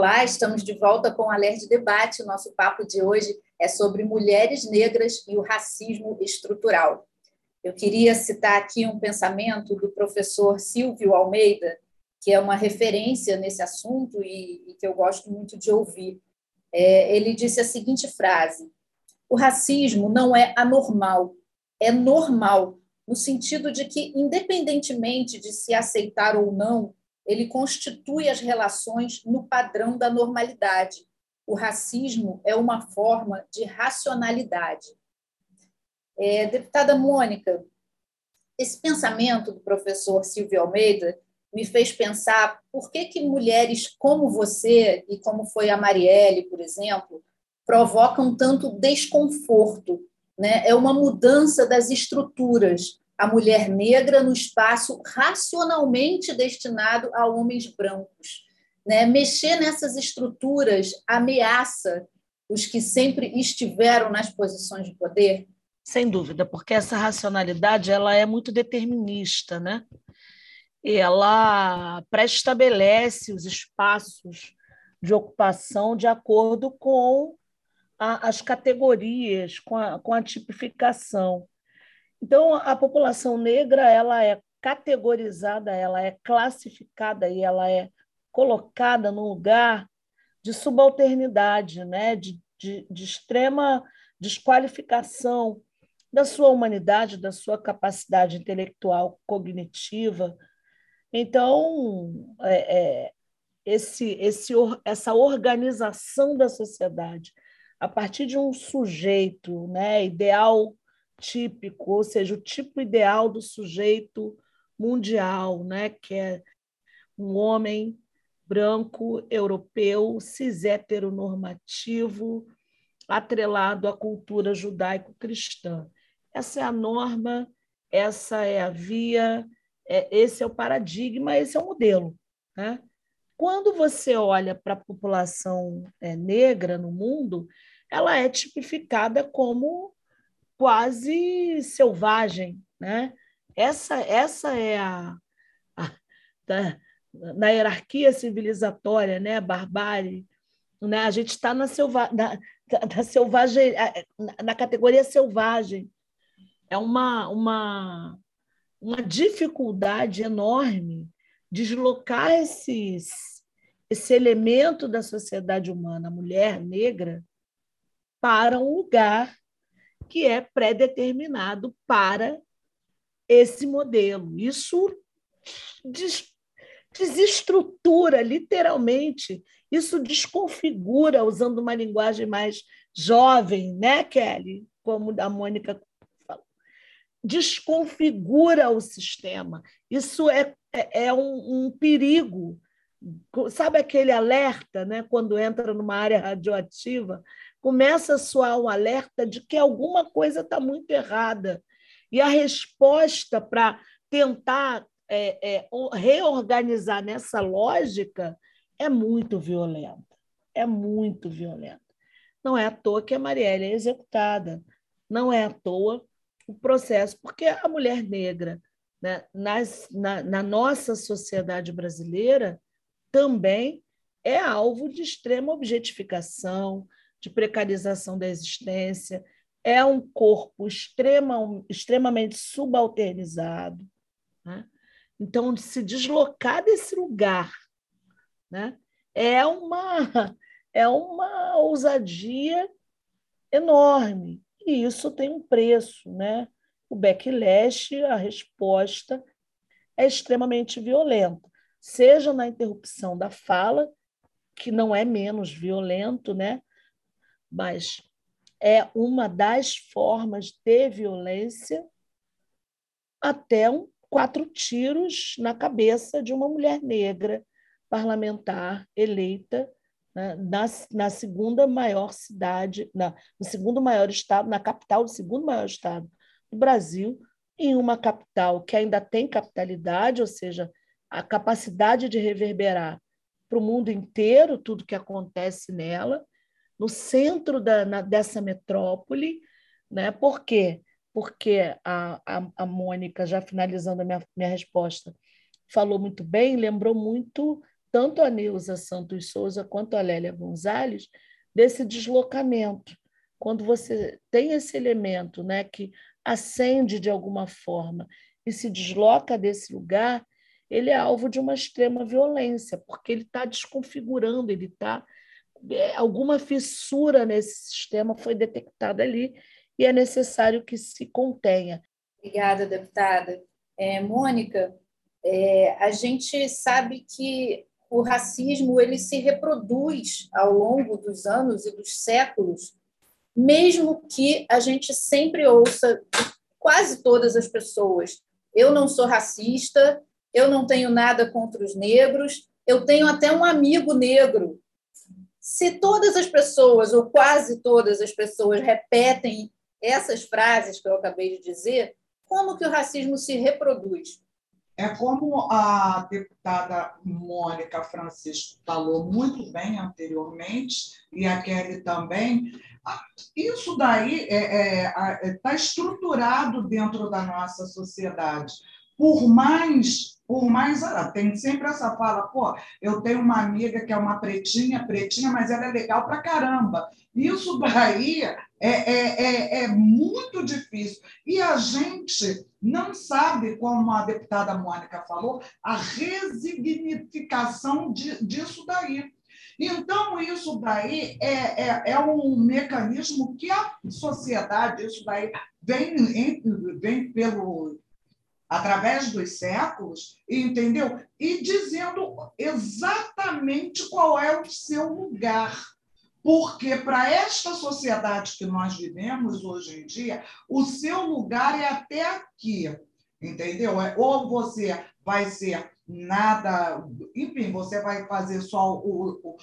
Olá, estamos de volta com o Alerj Debate. O nosso papo de hoje é sobre mulheres negras e o racismo estrutural. Eu queria citar aqui um pensamento do professor Silvio Almeida, que é uma referência nesse assunto e, e que eu gosto muito de ouvir. É, ele disse a seguinte frase: O racismo não é anormal, é normal, no sentido de que, independentemente de se aceitar ou não, ele constitui as relações no padrão da normalidade. O racismo é uma forma de racionalidade. É, deputada Mônica, esse pensamento do professor Silvio Almeida me fez pensar por que, que mulheres como você, e como foi a Marielle, por exemplo, provocam tanto desconforto. Né? É uma mudança das estruturas, a mulher negra no espaço racionalmente destinado a homens brancos. Né? Mexer nessas estruturas ameaça os que sempre estiveram nas posições de poder? Sem dúvida, porque essa racionalidade ela é muito determinista, né? Ela pré-estabelece os espaços de ocupação de acordo com a, as categorias, com a, com a tipificação. Então, a população negra ela é categorizada, ela é classificada e ela é colocada num lugar de subalternidade, né? de, de, de extrema desqualificação da sua humanidade, da sua capacidade intelectual, cognitiva. Então, é, é, esse, esse, essa organização da sociedade a partir de um sujeito né, ideal típico, ou seja, o tipo ideal do sujeito mundial, né, que é um homem branco, europeu, cis heteronormativo, atrelado à cultura judaico-cristã. Essa é a norma, essa é a via, é, esse é o paradigma, esse é o modelo. Né? Quando você olha para a população é, negra no mundo, ela é tipificada como quase selvagem, né? Essa, essa é a, a da, na hierarquia civilizatória, né? Barbárie, né? A gente está na, selva, na, na selvagem, na categoria selvagem. É uma, uma, uma dificuldade enorme deslocar esses, esse elemento da sociedade humana, a mulher negra, para um lugar que é pré-determinado para esse modelo. Isso des desestrutura, literalmente, isso desconfigura, usando uma linguagem mais jovem, né, Kelly? Como a Mônica falou. Desconfigura o sistema. Isso é, é, é um, um perigo. Sabe aquele alerta, né, quando entra numa área radioativa? Começa a soar um alerta de que alguma coisa está muito errada. E a resposta para tentar é, é, reorganizar nessa lógica é muito violenta. É muito violenta. Não é à toa que a Marielle é executada. Não é à toa o processo, porque a mulher negra, né, nas, na, na nossa sociedade brasileira, também é alvo de extrema objetificação, de precarização da existência, é um corpo extrema, extremamente subalternizado. Né? Então, se deslocar desse lugar né? é, uma, é uma ousadia enorme. E isso tem um preço. Né? O backlash, a resposta é extremamente violenta, seja na interrupção da fala, que não é menos violento, né? Mas é uma das formas de violência até um, quatro tiros na cabeça de uma mulher negra parlamentar eleita né, na, na, segunda maior cidade, na, no segundo maior estado, na capital do segundo maior estado do Brasil, em uma capital que ainda tem capitalidade, ou seja, a capacidade de reverberar para o mundo inteiro tudo que acontece nela, no centro da, na, dessa metrópole. Né? Por quê? Porque a, a, a Mônica, já finalizando a minha, minha resposta, falou muito bem, lembrou muito tanto a Neuza Santos Souza quanto a Lélia Gonzalez desse deslocamento. Quando você tem esse elemento né, que acende de alguma forma e se desloca desse lugar, ele é alvo de uma extrema violência, porque ele está desconfigurando, ele está. Alguma fissura nesse sistema foi detectada ali e é necessário que se contenha. Obrigada, deputada. É, Mônica, é, a gente sabe que o racismo ele se reproduz ao longo dos anos e dos séculos, mesmo que a gente sempre ouça quase todas as pessoas: eu não sou racista, eu não tenho nada contra os negros, eu tenho até um amigo negro. Se todas as pessoas, ou quase todas as pessoas, repetem essas frases que eu acabei de dizer, como que o racismo se reproduz? É como a deputada Mônica Francisco falou muito bem anteriormente, e a Kelly também, isso daí está é, é, é, tá estruturado dentro da nossa sociedade. Por mais, por mais, tem sempre essa fala, pô, eu tenho uma amiga que é uma pretinha, pretinha, mas ela é legal pra caramba. Isso daí é, é, é, é muito difícil. E a gente não sabe, como a deputada Mônica falou, a resignificação de, disso daí. Então, isso daí é, é, é, um mecanismo que a sociedade, isso daí vem, vem pelo através dos séculos, entendeu? E dizendo exatamente qual é o seu lugar. Porque para esta sociedade que nós vivemos hoje em dia, o seu lugar é até aqui, entendeu? É, ou você vai ser nada, enfim, você vai fazer só o, o,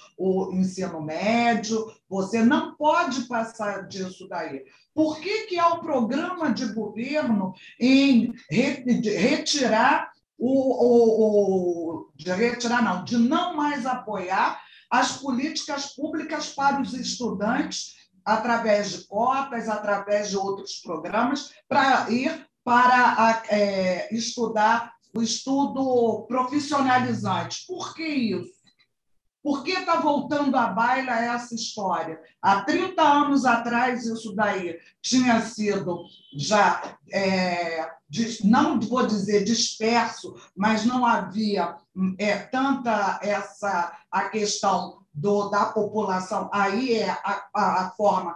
o, ensino médio, você não pode passar disso daí. Por que, que há o programa de governo em retirar o, o de retirar não, de não mais apoiar as políticas públicas para os estudantes através de cotas, através de outros programas, para ir para é, estudar o estudo profissionalizante. Por que isso? Por que está voltando à baila essa história? Há 30 anos atrás, isso daí tinha sido já, é, não vou dizer disperso, mas não havia é, tanta essa a questão do, da população. Aí é a, a, a forma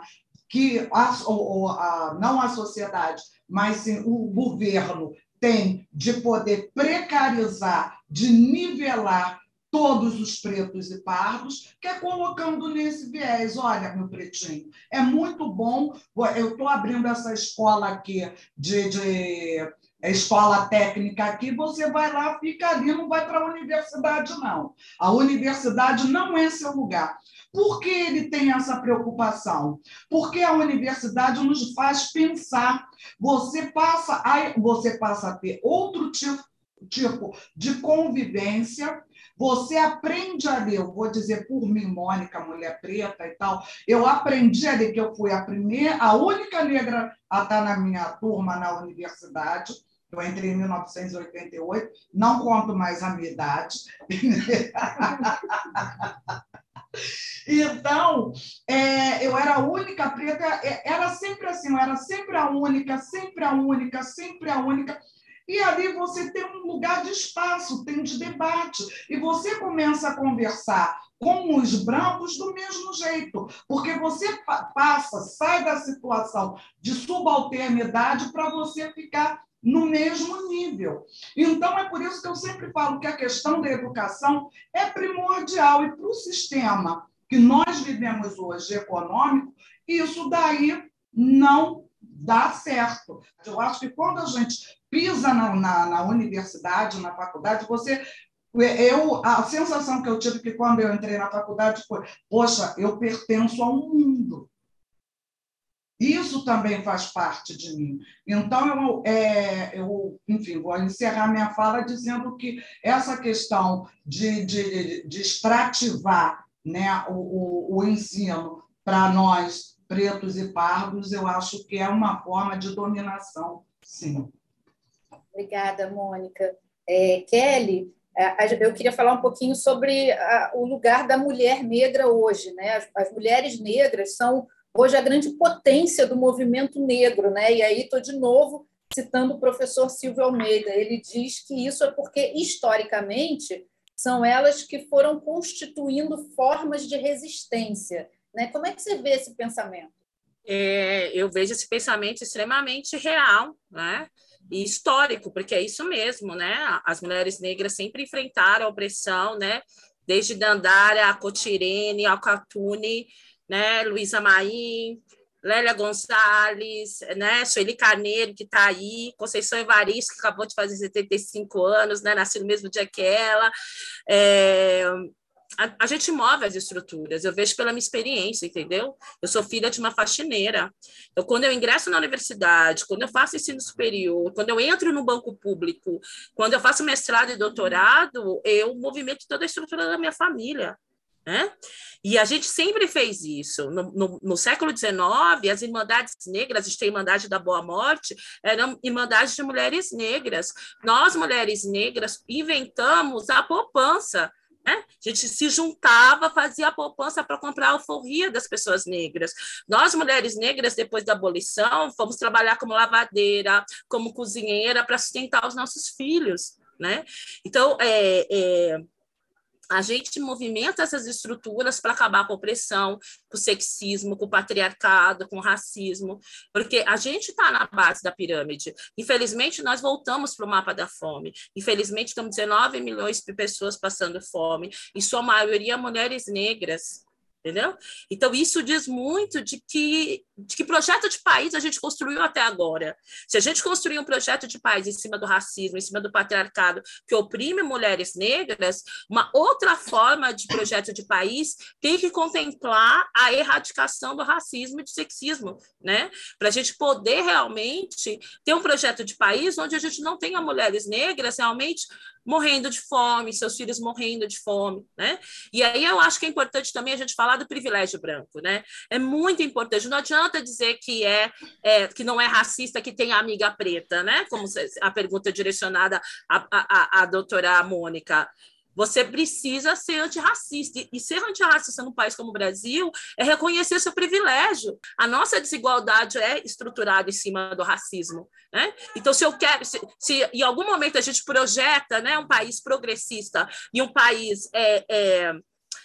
que a, a, não a sociedade, mas sim o governo tem de poder precarizar, de nivelar todos os pretos e pardos, que é colocando nesse viés. Olha, meu pretinho, é muito bom. Eu estou abrindo essa escola aqui de, de escola técnica aqui, você vai lá, fica ali, não vai para a universidade, não. A universidade não é seu lugar. Por que ele tem essa preocupação? Porque a universidade nos faz pensar. Você passa a, você passa a ter outro tipo, tipo de convivência, você aprende a ler, eu vou dizer por mim, Mônica, mulher preta e tal, eu aprendi a ler que eu fui a primeira, a única negra a estar na minha turma na universidade. Eu entrei em 1988, não conto mais a minha idade. Então, é, eu era a única preta, é, era sempre assim, eu era sempre a única, sempre a única, sempre a única. E ali você tem um lugar de espaço, tem de debate, e você começa a conversar com os brancos do mesmo jeito, porque você passa, sai da situação de subalternidade para você ficar no mesmo nível. Então, é por isso que eu sempre falo que a questão da educação é primordial, e para o sistema que nós vivemos hoje econômico, isso daí não dá certo. Eu acho que quando a gente pisa na, na, na universidade, na faculdade, você eu a sensação que eu tive que quando eu entrei na faculdade foi poxa eu pertenço a um mundo isso também faz parte de mim. Então, eu, é, eu, enfim, vou encerrar minha fala dizendo que essa questão de, de, de extrativar né, o, o, o ensino para nós, pretos e pardos, eu acho que é uma forma de dominação, sim. Obrigada, Mônica. É, Kelly, É, eu queria falar um pouquinho sobre o lugar da mulher negra hoje. Né? As, as mulheres negras são hoje a grande potência do movimento negro. Né? E aí estou de novo citando o professor Silvio Almeida. Ele diz que isso é porque, historicamente, são elas que foram constituindo formas de resistência. Né? Como é que você vê esse pensamento? É, eu vejo esse pensamento extremamente real, né? E histórico, porque é isso mesmo, né? As mulheres negras sempre enfrentaram a opressão, né? Desde Dandara, Cotirene, Alcatune, né? Luísa Maim, Lélia Gonçalves, né? Sueli Carneiro, que está aí, Conceição Evaristo, que acabou de fazer 75 anos, né? Nasceu no mesmo dia que ela. É, a, a, gente move as estruturas, eu vejo pela minha experiência, entendeu? Eu sou filha de uma faxineira. Então, quando eu ingresso na universidade, quando eu faço ensino superior, quando eu entro no banco público, quando eu faço mestrado e doutorado, eu movimento toda a estrutura da minha família. Né? E a gente sempre fez isso. No, no, no século XIX, as Irmandades Negras, a Irmandade da Boa Morte, eram Irmandades de mulheres negras. Nós, mulheres negras, inventamos a poupança né? A gente se juntava, fazia a poupança para comprar a alforria das pessoas negras. Nós, mulheres negras, depois da abolição, fomos trabalhar como lavadeira, como cozinheira, para sustentar os nossos filhos. Né? Então, é, é a gente movimenta essas estruturas para acabar com a opressão, com o sexismo, com o patriarcado, com o racismo, porque a gente está na base da pirâmide. Infelizmente, nós voltamos para o mapa da fome. Infelizmente, temos 19 milhões de pessoas passando fome, e sua maioria mulheres negras entendeu? Então, isso diz muito de que, de que projeto de país a gente construiu até agora. Se a gente construir um projeto de país em cima do racismo, em cima do patriarcado, que oprime mulheres negras, uma outra forma de projeto de país tem que contemplar a erradicação do racismo e do sexismo, né? Para a gente poder realmente ter um projeto de país onde a gente não tenha mulheres negras realmente morrendo de fome, seus filhos morrendo de fome, né? E aí eu acho que é importante também a gente falar do privilégio branco, né? É muito importante. Não adianta dizer que é, é que não é racista que tem amiga preta, né? Como a pergunta direcionada à, à, à doutora Mônica. Você precisa ser antirracista. E ser antirracista num país como o Brasil é reconhecer seu privilégio. A nossa desigualdade é estruturada em cima do racismo. Né? Então, se eu quero, se, se em algum momento a gente projeta né, um país progressista e um país é, é,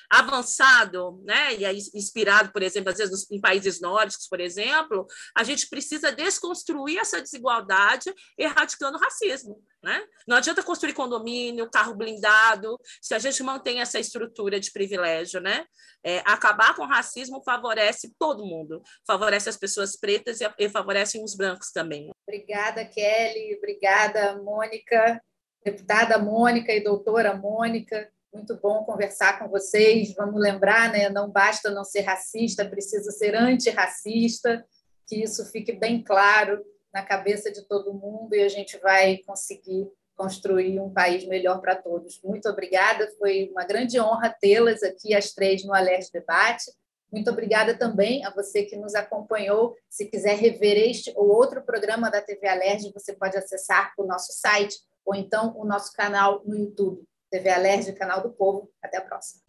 avançado, né, e aí inspirado, por exemplo, às vezes em países nórdicos, por exemplo, a gente precisa desconstruir essa desigualdade erradicando o racismo. Né? Não adianta construir condomínio, carro blindado, se a gente mantém essa estrutura de privilégio. Né? É, acabar com o racismo favorece todo mundo, favorece as pessoas pretas e, e favorece os brancos também. Obrigada, Kelly, obrigada, Mônica, deputada Mônica e doutora Mônica. Muito bom conversar com vocês. Vamos lembrar, né? Não basta não ser racista, precisa ser antirracista, que isso fique bem claro na cabeça de todo mundo e a gente vai conseguir construir um país melhor para todos. Muito obrigada, foi uma grande honra tê-las aqui, as três, no Alerj Debate. Muito obrigada também a você que nos acompanhou. Se quiser rever este ou outro programa da TV Alerj, você pode acessar o nosso site ou então o nosso canal no YouTube. TV Alerj, canal do povo. Até a próxima.